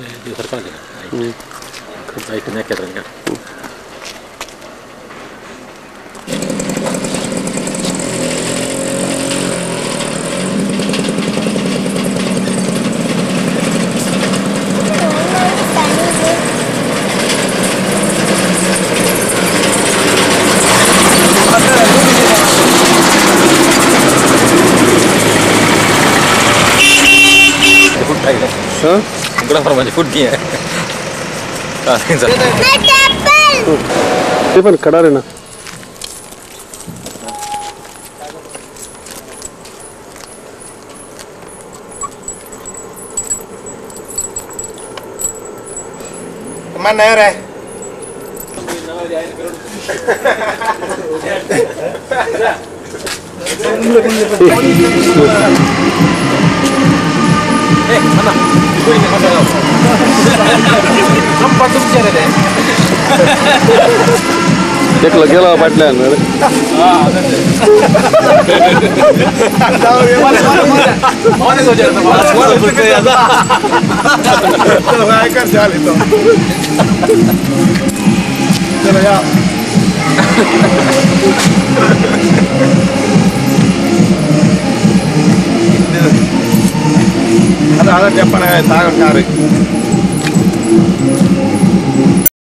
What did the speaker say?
disertakan hmm. kerja itu nak kerja kan Huh? Quella forma di fourchia. Ah, senza. Stefano, cadere rena. Mana ya, ya Eh, mana? गेला बाटल्या आणणार Chalo, vai cantar então. Chalo, ya. ada తాగని చెప్పాను తాగంటారు